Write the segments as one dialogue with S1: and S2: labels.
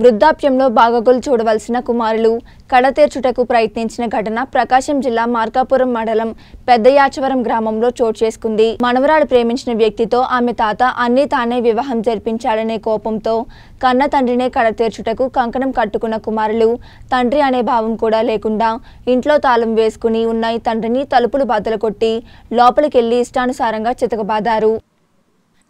S1: వృద్ధాప్యంలో బాగోగులు చూడవలసిన కుమారులు కడతీర్చుటకు ప్రయత్నించిన ఘటన ప్రకాశం జిల్లా మార్కాపురం మండలం పెద్దయాచవరం గ్రామంలో చోటు చేసుకుంది. మనవరాలు ప్రేమించిన వ్యక్తితో ఆమె తాత అన్నీ తానే వివాహం జరిపించాడనే కోపంతో కన్న తండ్రినే కడతీర్చుటకు కంకణం కట్టుకున్న కుమారులు తండ్రి అనే భావం కూడా లేకుండా ఇంట్లో తాళం వేసుకుని ఉన్న తండ్రిని తలుపులు బద్దలు కొట్టి లోపలికెళ్ళి ఇష్టానుసారంగా చితకబాదారు.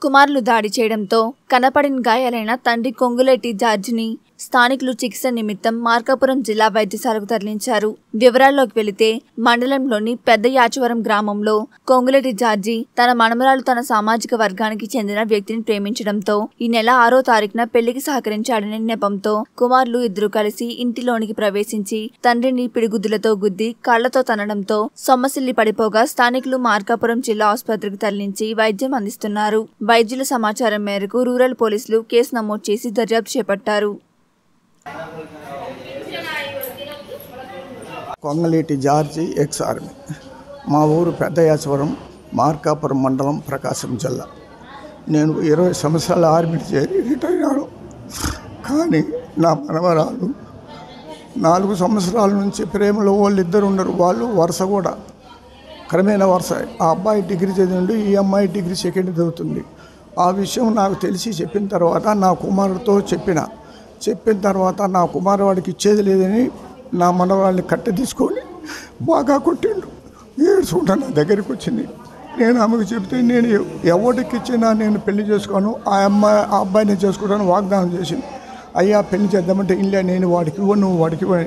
S1: కుమారులు దాడి చేయడంతో కనపడిన గాయాలైన తండ్రి కొంగులేటి జార్జిని స్థానికులు చికిత్స నిమిత్తం మార్కాపురం జిల్లా వైద్యశాలకు తరలించారు. వివరాల్లోకి వెళితే మండలంలోని పెద్ద యాచవరం గ్రామంలో కొంగులేటి జార్జి తన మనమరాలు తన సామాజిక వర్గానికి చెందిన వ్యక్తిని ప్రేమించడంతో ఈ నెల ఆరో తారీఖున పెళ్ళికి సహకరించాడనే నెపంతో కుమారులు ఇద్దరు కలిసి ఇంటిలోనికి ప్రవేశించి తండ్రిని పిడిగుద్దులతో గుద్ది కాళ్ళతో తనడంతో సొమ్మసిల్లి పడిపోగా స్థానికులు మార్కాపురం జిల్లా ఆసుపత్రికి తరలించి వైద్యం అందిస్తున్నారు. వైద్యుల సమాచారం మేరకు రూరల్ పోలీసులు కేసు నమోదు చేసి దర్యాప్తు చేపట్టారు.
S2: Kongaleti George ex army. మా ఊరు పెద్దయాచవరం మార్కాపురం మండలం ప్రకాశం జిల్లా. నేను ఇరవై సంవత్సరాల ఆర్మీ చేరి రిటైర్ అయ్యాను. కానీ నా మనవరాలు నాలుగు సంవత్సరాల నుంచి ప్రేమలో వాళ్ళు ఇద్దరు ఉన్నారు వాళ్ళు వరుస కూడా క్రమేణా వరుస. ఆ అబ్బాయి డిగ్రీ చదివిండు ఈ అమ్మాయి డిగ్రీ సెకండ్ చదువుతుంది. ఆ విషయం నాకు తెలిసి చెప్పిన తర్వాత నా కుమారుడితో చెప్పిన. చెప్పిన తర్వాత నా కుమారుడికి ఇచ్చేది లేదని నా మనవాళ్ళని కట్టె తీసుకొని బాగా కొట్టిండు. ఏడ్చుకుంటా నా దగ్గరికి వచ్చింది. నేను ఆమెకు చెప్తే నేను ఎవరికి ఇచ్చినా నేను పెళ్ళి చేసుకోను. ఆ అమ్మాయి ఆ అబ్బాయిని చేసుకుంటాను వాగ్దానం చేసింది. అయ్యా పెళ్ళి చేద్దామంటే ఇల్లే నేను వాడికి ఇవ్వ నువ్వు వాడికి ఇవ్వ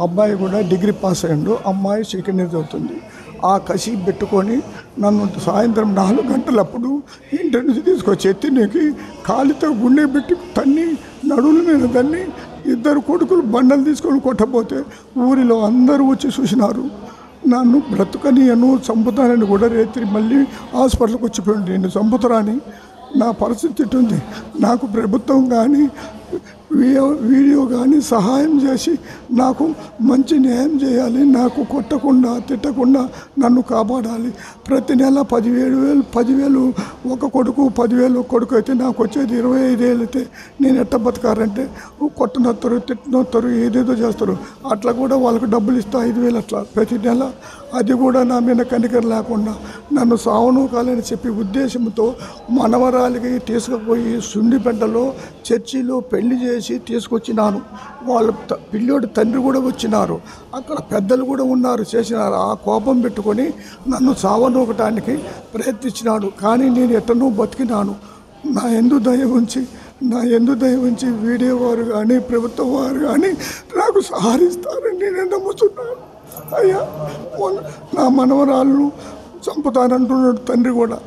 S2: అబ్బాయి కూడా డిగ్రీ పాస్ అయ్యిండు. అమ్మాయి సెకండ్ ఇయర్ చదువుతుంది. ఆ కసి పెట్టుకొని నన్ను సాయంత్రం నాలుగు గంటలప్పుడు ఇంటి నుంచి తీసుకొచ్చి ఎత్తి కాలితో గుండె పెట్టి తన్ని నడువుల మీద తన్ని ఇద్దరు కొడుకులు బండలు తీసుకొని కొట్టపోతే ఊరిలో అందరూ వచ్చి చూసినారు. నన్ను బ్రతుకనియను చంపుతానని కూడా రేత్రి మళ్ళీ హాస్పిటల్కి వచ్చిపోయింది నేను చంపుతారని నా పరిస్థితి ఉంది నాకు ప్రభుత్వం కానీ వీడియో వీడియో కానీ సహాయం చేసి నాకు మంచి న్యాయం చేయాలి నాకు కొట్టకుండా తిట్టకుండా నన్ను కాపాడాలి. ప్రతి నెల పదివేలు వేలు పదివేలు ఒక కొడుకు పదివేలు కొడుకు అయితే నాకు వచ్చేది ఇరవై ఐదేళ్ళు అయితే నేను ఎట్ట బతకారంటే కొట్టనొత్తరు తిట్టనొత్తరు ఏదేదో చేస్తారు. అట్లా కూడా వాళ్ళకు డబ్బులు ఇస్తా ఐదు వేలు అట్లా ప్రతి నెల. అది కూడా నా మీద కనికర లేకుండా నన్ను సావును కాలని చెప్పి ఉద్దేశంతో మనవరాలికి తీసుకుపోయి సుండిపెంటలో చర్చిలో పెళ్ళి చేసి తీసుకొచ్చినాను. వాళ్ళ త- పిల్లోడి తండ్రి కూడా వచ్చినారు. అక్కడ పెద్దలు కూడా ఉన్నారు. చేసినారు. ఆ కోపం పెట్టుకొని నన్ను సావనూకటానికి ప్రయత్నించినాడు. కానీ నేను ఎట్టనో బతికినాను. నా ఎందు దయ ఉంచి నా ఎందు దయ ఉంచి వీడియో వారు కానీ ప్రభుత్వం వారు కానీ నాకు సహాయిస్తారని నేను నమ్ముతున్నాను. అయ్యా నా మనవరాలను చంపుతానంటున్నాడు తండ్రి కూడా.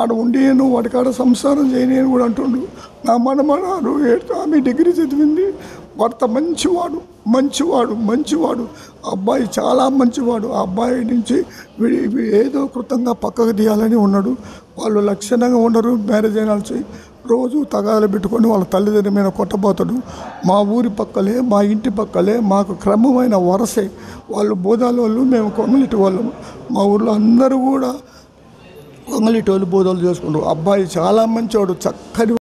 S2: ఆడ ఉండేయను వాడికాడ సంసారం చేయలేను కూడా అంటుండు. నా మనమరాలు ఆమె డిగ్రీ చదివింది. భర్త మంచివాడు మంచివాడు మంచివాడు. అబ్బాయి చాలా మంచివాడు. ఆ అబ్బాయి నుంచి వీడి వీడు ఏదో కృతంగా పక్కకు తీయాలని ఉన్నాడు. వాళ్ళు లక్షణంగా ఉండరు మ్యారేజ్ అయినాల్సి రోజు తగాలు పెట్టుకొని వాళ్ళ తల్లిదండ్రుల మీద కొట్టబోతాడు. మా ఊరి పక్కలే మా ఇంటి పక్కలే మాకు క్రమమైన వరసే. వాళ్ళు బోధాల వాళ్ళు మేము కొమ్యూనిటీ వాళ్ళము. మా ఊర్లో అందరూ కూడా కొమ్మలిటి టోలు బోధలు చేసుకుంటారు. అబ్బాయి చాలా మంచివాడు చక్కటి